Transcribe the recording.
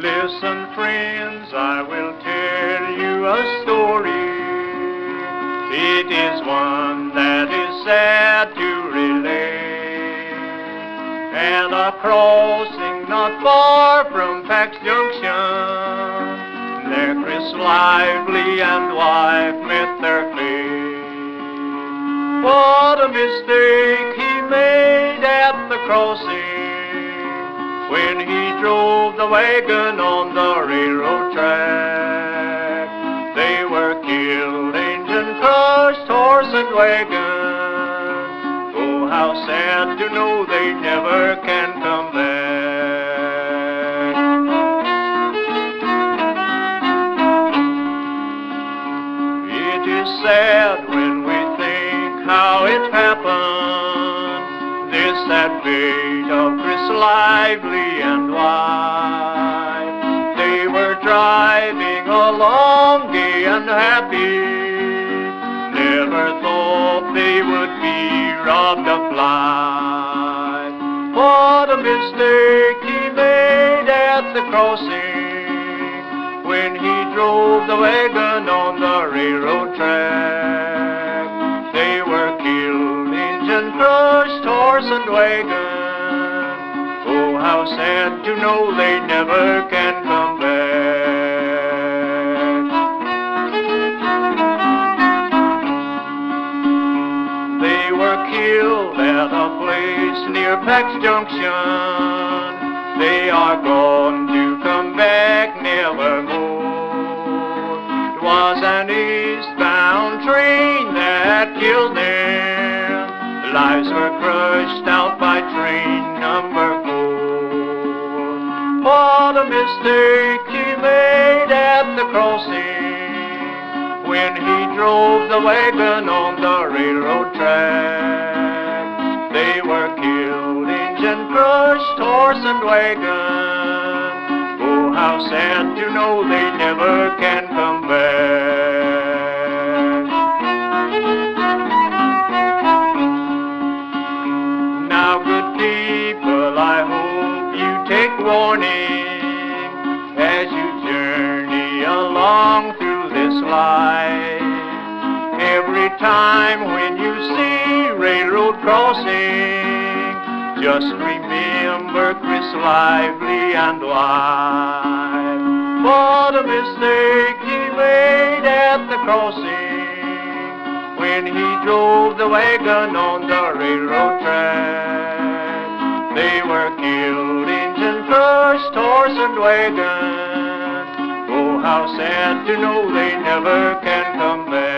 Listen, friends, I will tell you a story. It is one that is sad to relate. And a crossing not far from Pax Junction, there Chris Lively and wife met their fate. What a mistake he made at the crossing the wagon on the railroad track. They were killed, engine crushed, horse and wagon. Oh, how sad to know they never can come back. Lively and wife. They were driving along gay and happy. Never thought they would be robbed of life. What a mistake he made at the crossing when he drove the wagon on the railroad track. They were killed, engine crushed, horse and wagon. How sad to know they never can come back. They were killed at a place near Pax Junction. They are gone to come back nevermore. It was an eastbound train that killed them. Lives were crushed out the crossing when he drove the wagon on the railroad track. They were killed, engine crushed, horse and wagon. Oh, how sad to know they never can come back. Now, good people, I hope you take warning Every time when you see railroad crossing, just remember Chris Lively and wife. What a mistake he made at the crossing when he drove the wagon on the railroad track. They were killed, engine crushed, horse and wagon. Oh, how sad to know they never can come back.